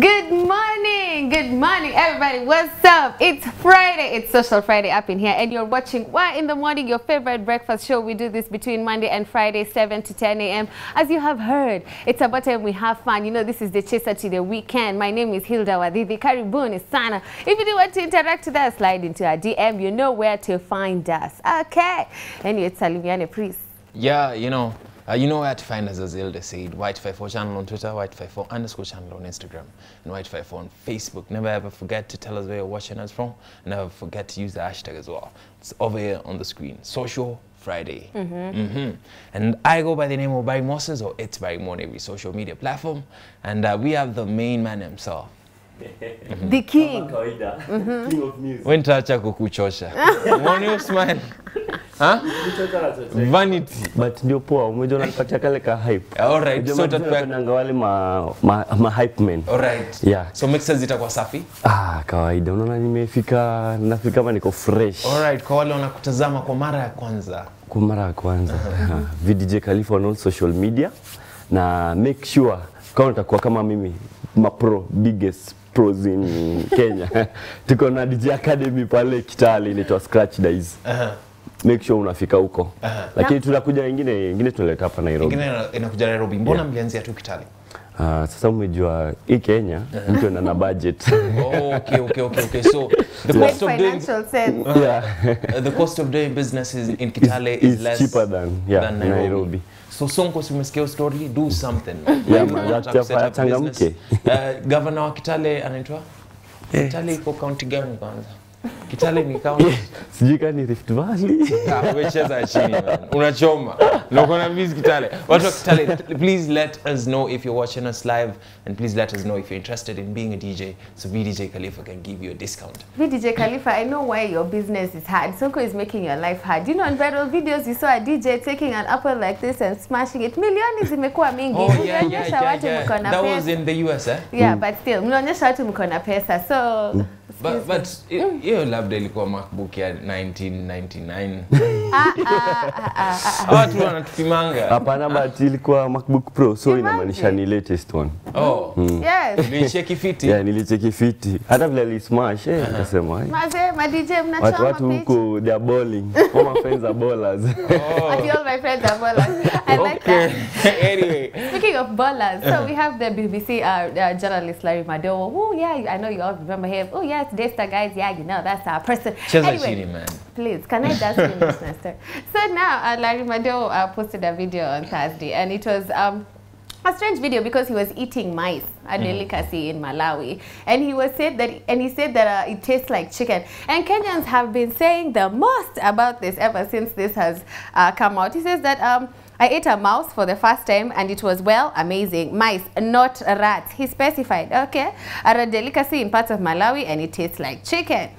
Good morning, good morning, everybody. What's up? It's Friday. It's Social Friday up in here, and you're watching Why in the Morning, your favorite breakfast show. We do this between Monday and Friday, 7 to 10 a.m. As you have heard, it's about time we have fun. You know, this is the chaser to the weekend. My name is Hilda Wadhithi. Karibuni sana. If you do want to interact with us, slide into our DM. You know where to find us. Okay. Anyway, salimiane, please. Yeah, you know, uh, you know where to find us, as Ilda said. Y254 channel on Twitter, Y254 underscore channel on Instagram, and Y254 on Facebook. Never ever forget to tell us where you're watching us from. Never forget to use the hashtag as well. It's over here on the screen. Social Friday. Mm-hmm. And I go by the name of Barry Moses, or it's Barry Mo on every social media platform. And uh, we have the main man himself. The king. kawaida king of music When toucha kukuchosha. Mwone you Huh? Vanity. but ndio poa umeja unanipatia kale ka hype. All right, so mazuri wale ma, ma, ma hype men. All right. Yeah. So mixes zitakuwa safi. ah kawaida. Unaona nimefika nafika kama niko fresh. Alright, kwa wale wanakutazama kwa mara ya kwanza. Kwa mara ya kwanza. VDJ Khalifa on all social media. Na make sure kama utakuwa kama mimi mapro biggest pros in Kenya. Tuko na DJ Academy pale Kitale inaitwa Scratch Dice make sure unafika huko lakini tunakuja wengine wengine tunaleta hapa Nairobi wengine inakuja Nairobi. Mbona yeah. mlianzia tu Kitale? Ah, sasa umejua hii Kenya mtu ana na budget Oh, okay, okay, okay, okay. So the cost of doing sense. Uh, yeah. uh, the cost of doing business is in Kitale is, is less cheaper than yeah, than Nairobi. Nairobi. So Sonko, si umesikia story, do something. Yeah, man, changamke. Uh, governor wa Kitale anaitwa Kitale iko county gani kwanza? Kitale ni county. sijui kama ni Rift Valley Ah, wewe cheza chini man. Unachoma. Na uko na busy Kitale. Watu wa Kitale, please let us know if you're watching us live and please let us know if you're interested in being a DJ so VDJ Khalifa can give you a discount. VDJ Khalifa, I know why your business is hard. Sonko is making your life hard. You know, in viral videos, you saw a DJ taking an apple like this and smashing it. Milioni zimekuwa mingi. Oh yeah, yeah, yeah, yeah. That was in the US, eh? Yeah, mm. but still, mnaonyesha watu mko na pesa. So, But, hiyo labda ilikuwa MacBook ya 1999. Watu wanatupimanga. hapana but ilikuwa MacBook Pro so inamaanisha ni latest one Oh, yes. ulicheki fiti. yeah, nilicheki fiti hata vile alismash eh, nikasema eh, Mazee, ma watu watu huko they are balling all my friends are bowlers Ati all my friends are ballers. I like that. Anyway, Speaking of ballers, so we have the BBC uh, uh, journalist Larry Madowo. Oh yeah, I know you all remember him. Oh yes, Daystar guys. Yeah, you know that's our person. chini man. Please, can I just finish my story? So now, uh, Larry Madowo uh, posted a video on Thursday, and it was um, a strange video because he was eating mice, a delicacy in Malawi, and he was said that, and he said that uh, it tastes like chicken. And Kenyans have been saying the most about this ever since this has uh, come out. He says that. Um, I ate a mouse for the first time and it was well amazing. Mice, not rats. He specified, okay, are a delicacy in parts of Malawi and it tastes like chicken.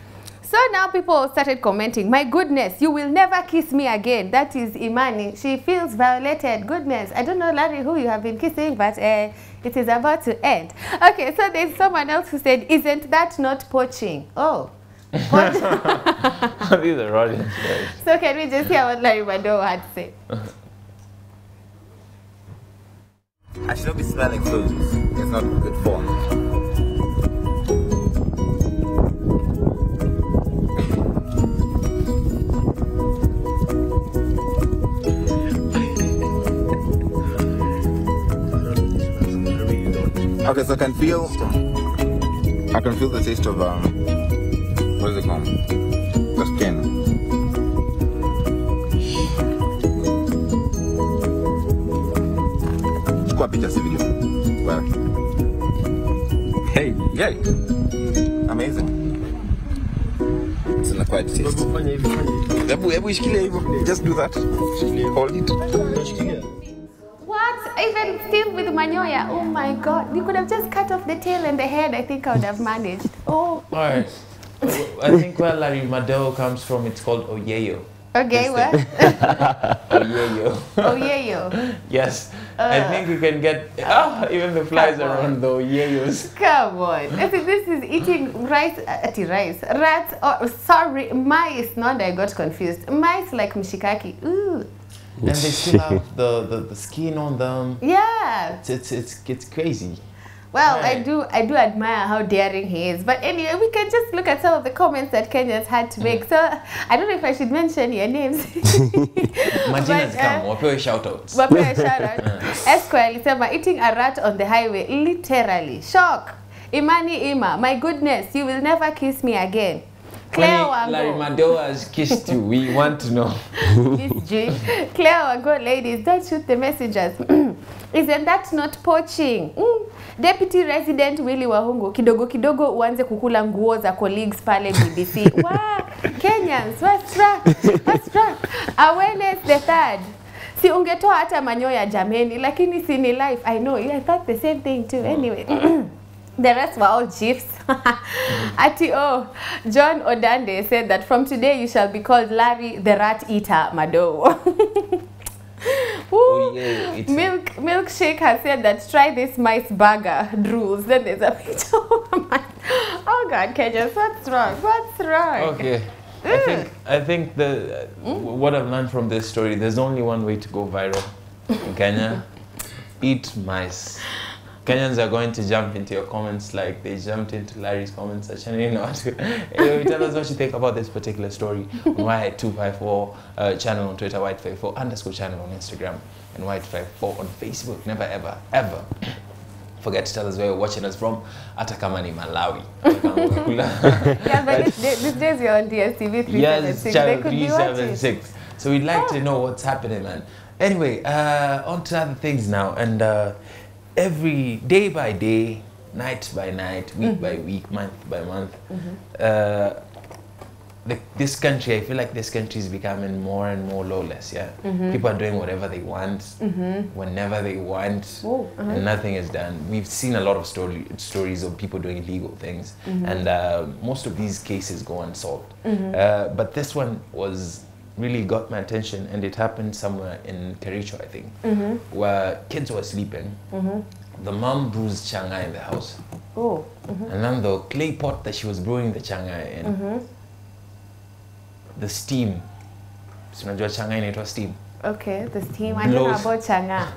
So now people started commenting, my goodness, you will never kiss me again. That is Imani. She feels violated. Goodness. I don't know, Larry, who you have been kissing, but uh, it is about to end. Okay, so there's someone else who said, isn't that not poaching? Oh. These are audience guys. so can we just hear what Larry Madowo had to I should not be smelling food. It's not good form. Okay, so I can feel, I can feel the taste of um, what is it called? The skin. Picha si video. Well. Hey, yay. Amazing. It's an acquired taste. Hebu hebu ishikilie hivyo. Just do that. Hold it. What? Even still with Manyoya? Oh my god. You could have just cut off the tail and the head. I think I would have managed. Oh. All right. I think where Larry Madeo comes from, it's called Oyeyo. Okay, what? Oyeyo. Oyeyo. yes. I think you can get ah, even the flies Come on. around the Oyeyos. Come on. I think this is eating rice, uh, ati rice, rats, or sorry, mice. Not I got confused. Mice like mshikaki. Ooh. And they still have the, the, the skin on them. Yeah. It's, it's, it's, it's crazy. Well, I do I do admire how daring he is. But anyway, we can just look at some of the comments that Kenyans had to make. So I don't know if I should mention your names. Majina come, uh, wapewe shoutouts. Wapewe shout out. Esquire alisema eating a rat on the highway literally shock. Imani Ima, my goodness, you will never kiss me again. Claire Wango. Larry. Madowo has kissed you. We want to know. This. Claire Wango, ladies, don't shoot the messengers. Isn't that not poaching? Mm. Deputy Resident Willy Wahungu, kidogo kidogo uanze kukula nguo za colleagues pale BBC. wow, Kenyans, what's wrong? What's wrong? Awareness the third. Si ungetoa hata manyoya jameni, lakini si ni life. I know, I thought the same thing too. Anyway. The rest were all chiefs. Ati oh, John Odande said that from today you shall be called Larry the Rat Eater Madowo. Oh, yeah, Milk Milkshake has said that try this mice burger drools. Then there's a picture of a mice. Oh God, Kenya, what's wrong? What's wrong? Okay. I think I think the uh, w- what I've learned from this story, there's only one way to go viral in Kenya. Eat mice. Kenyans are going to jump into your comments like they jumped into Larry's comment section. You know, anyway, tell us what you think about this particular story on Y254 uh, channel on Twitter, Y254 underscore channel on Instagram, and Y254 on Facebook. Never, ever, ever forget to tell us where you're watching us from. Hata kama ni Malawi. Hata kama umekula- Yeah, but this, day- these days you're on DSTV 376. Yes, channel could be watching. 376. So we'd like to know what's happening, man. Anyway, uh, on to other things now. And uh, every day by day, night by night, week mm-hmm. by week, month by month, mm-hmm. uh, the, this country, I feel like this country is becoming more and more lawless, yeah? Mm-hmm. People are doing whatever they want, whenever they want, Oh, and nothing is done. We've seen a lot of story, stories of people doing illegal things, and uh, most of these cases go unsolved. Uh, but this one was really got my attention, and it happened somewhere in Kericho, I think, mm-hmm. where kids were sleeping. Mm-hmm. The mom brews changa in the house, Oh, mm-hmm. and then the clay pot that she was brewing the changa in, the steam. Si unajua changa inaitwa steam. okay. The steam. I don't know about Changa.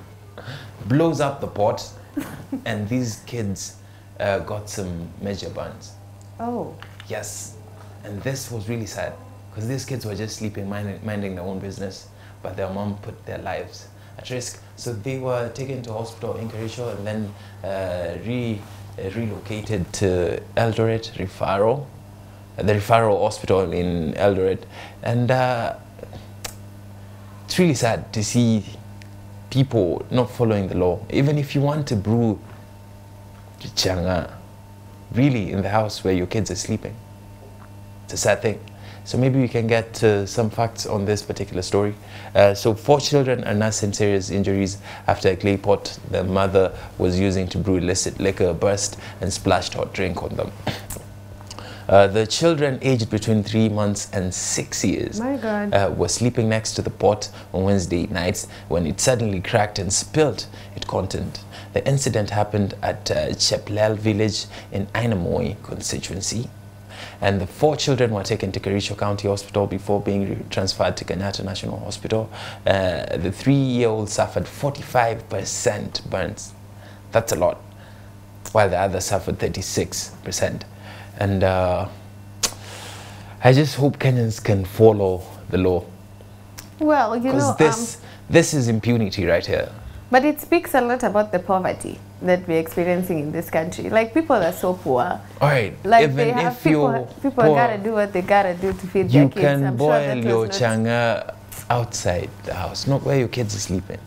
blows up the pot, and these kids uh, got some major burns. Oh. Yes, and this was really sad because these kids were just sleeping, minding, minding their own business, but their mom put their lives at risk. So they were taken to hospital in Kericho and then uh, re, uh, relocated to Eldoret Referral, the Referral Hospital in Eldoret, and. Uh, it's really sad to see people not following the law. Even if you want to brew changa, really in the house where your kids are sleeping, it's a sad thing. So maybe we can get uh, some facts on this particular story. Uh, so four children are nursing serious injuries after a clay pot the mother was using to brew illicit liquor burst and splashed hot drink on them. Uh, the children aged between three months and six years My God. uh, were sleeping next to the pot on Wednesday nights when it suddenly cracked and spilled its content. The incident happened at uh, Cheplel village in Ainamoi constituency. And the four children were taken to Kericho County Hospital before being transferred to Kenyatta National Hospital. Uh, the three-year-old suffered 45% burns. That's a lot. While the other suffered 36%. And uh, I just hope Kenyans can follow the law. Well, you Because know, this, um, this is impunity right here. but it speaks a lot about the poverty that we're experiencing in this country. Like people are so poor. All right, Like even they have if people, you people gotta do what they gotta do to feed you their kids. can I'm boil sure that your changa outside the house, not where your kids are sleeping.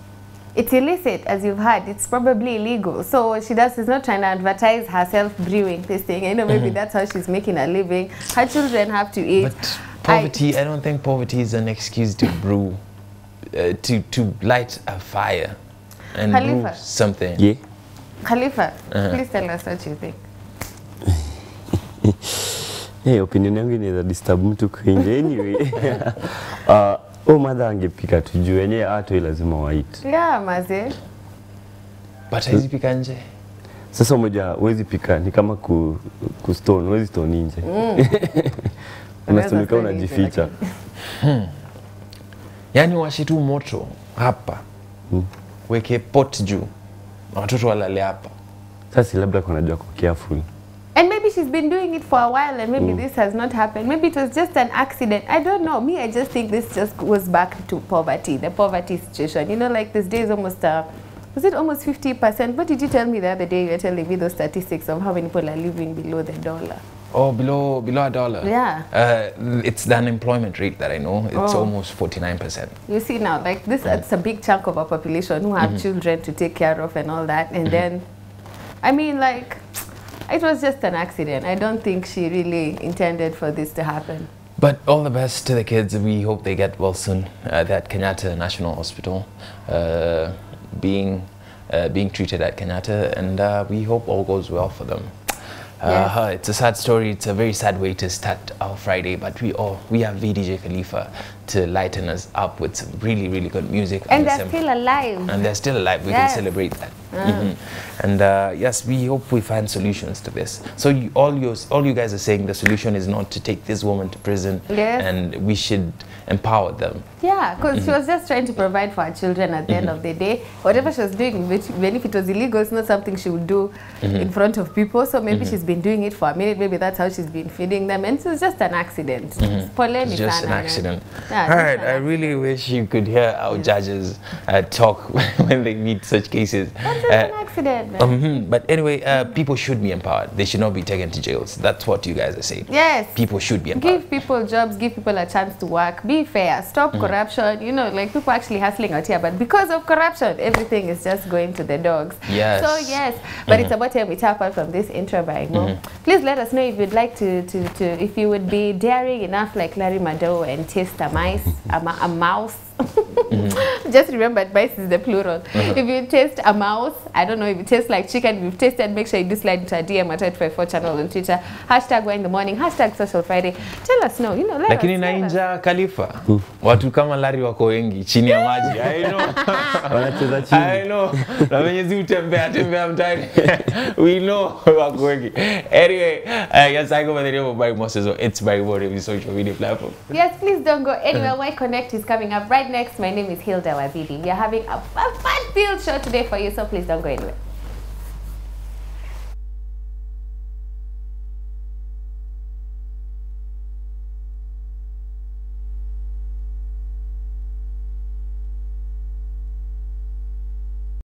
It's illicit, as you've heard. It's probably illegal. So she does. She's not trying to advertise herself brewing this thing. You know, maybe that's how she's making a living. Her children have to eat. But poverty, I, don't think poverty is an excuse to brew, uh, to, to light a fire and brew something. Yeah. Khalifa, Uh-huh. please tell us what you think. Hey, opinion yangu inaweza disturb mtu kwenye anyway. uh, oh mother angepika tujue yenyewe hata lazima wait. Yeah, maze. But haizi pika nje. Sasa umoja huwezi pika ni kama ku, ku stone, huwezi stone nje. Unastomika stone unajificha. Hmm. Yaani washi tu moto hapa, weke pot juu, watoto walale hapa. Sasa labda kunajua kwa careful. And maybe she's been doing it for a while and maybe mm. this has not happened. Maybe it was just an accident. I don't know. Me, I just think this just goes back to poverty, the poverty situation. You know, like this day is almost, uh, was it almost 50%? What did you tell me the other day? You were telling me those statistics of how many people are living below the dollar. Oh, below below a dollar. Yeah. Uh, it's the unemployment rate that I know. It's Oh. almost 49%. You see now, like this, it's a big chunk of our population who have children to take care of and all that. And then, I mean, like, it was just an accident. I don't think she really intended for this to happen. But all the best to the kids. We hope they get well soon. Uh, they're at Kenyatta National Hospital, uh, being uh, being treated at Kenyatta, and uh, we hope all goes well for them. Uh, It's a sad story. It's a very sad way to start our Friday, but we all we have VDJ Khalifa to lighten us up with some really really good music. And and they're still alive. and they're still alive. We Yes. can celebrate that. Mhm. And uh, yes, we hope we find solutions to this. So you, all you all you guys are saying the solution is not to take this woman to prison, Yes. and we should empower them. Yeah, because she mm-hmm. was just trying to provide for her children at the end mm-hmm. of the day. Whatever she was doing, which, even if it was illegal, it's not something she would do mm-hmm. in front of people. So maybe she's been doing it for a minute. Maybe that's how she's been feeding them. And it was just an accident. It's just an accident. Yeah, right, an I really wish you could hear our judges uh, talk when they meet such cases. That's Uh, an accident, man. mhm, But anyway, uh, people should be empowered. They should not be taken to jails. That's what you guys are saying. Yes. People should be empowered. Give people jobs, give people a chance to work, be fair, stop corruption. You know, like people actually hustling out here, but because of corruption, everything is just going to the dogs. Yes. So, yes, but it's about time we tap out from this intro by Mo. Please let us know if you'd like to, to, to, if you would be daring enough like Larry Madowo and taste a mice, a, ma- a mouse. Just remember, advice is the plural. If you taste a mouse, I don't know if it tastes like chicken. If you've tasted, make sure you do slide into a DM at 854 channel on Twitter. Hashtag wine in the morning. Hashtag social Friday. Tell us no. You know, let lakini us, nainja Khalifa watu kama Lari wako wengi chini ya maji I know. Wanacheza chini. I know. na wenye zi utembea tembea mtaani we know wako wengi anyway uh, yes I go by the name of Barry Moses or it's Barry every social media platform Yes, please don't go anywhere. Why Connect is coming up right next. My name is Hilda Wazidi. We are having a, a fun-filled show today for you, so please don't go anywhere.